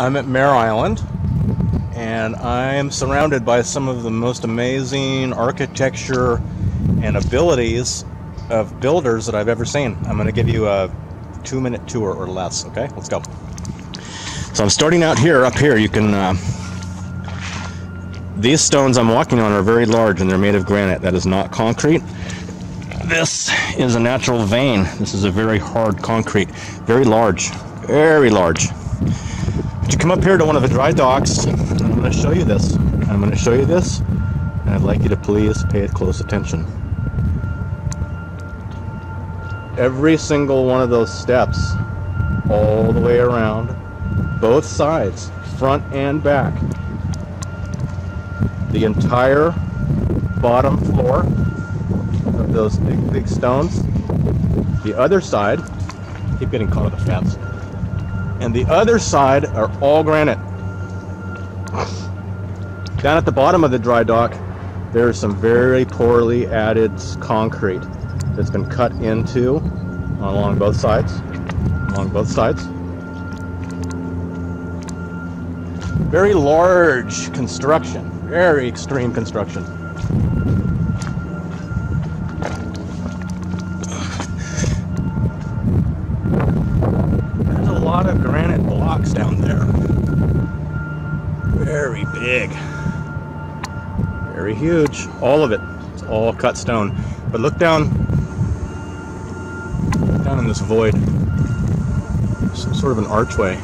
I'm at Mare Island and I'm surrounded by some of the most amazing architecture and abilities of builders that I've ever seen. I'm going to give you a two minute tour or less. Okay, let's go. So I'm starting out here, up here. You can, uh, these stones I'm walking on are very large and they're made of granite. That is not concrete. This is a natural vein. This is a very hard concrete, very large, very large. You come up here to one of the dry docks, and I'm going to show you this. I'm going to show you this, and I'd like you to please pay close attention. Every single one of those steps, all the way around, both sides, front and back, the entire bottom floor of those big, big stones. The other side, keep getting caught in the fence. And the other side are all granite. Down at the bottom of the dry dock, there's some very poorly added concrete that's been cut into along both sides. Along both sides. Very large construction, very extreme construction. Lot of granite blocks down there. Very big. Very huge. All of it. It's all cut stone. But look down down in this void. Some sort of an archway.